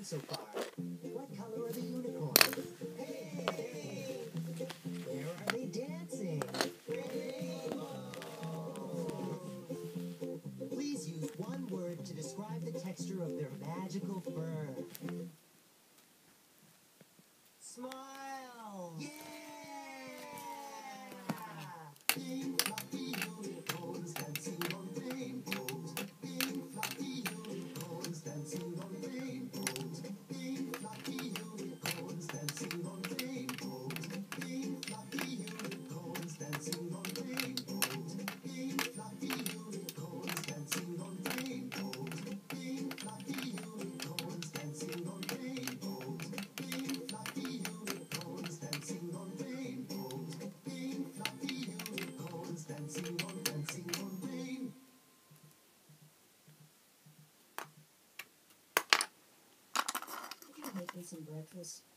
find so far? What color are the unicorns? Hey! Where are they dancing? Rainbow! Please use one word to describe the texture of their magical fur. Me some breakfast?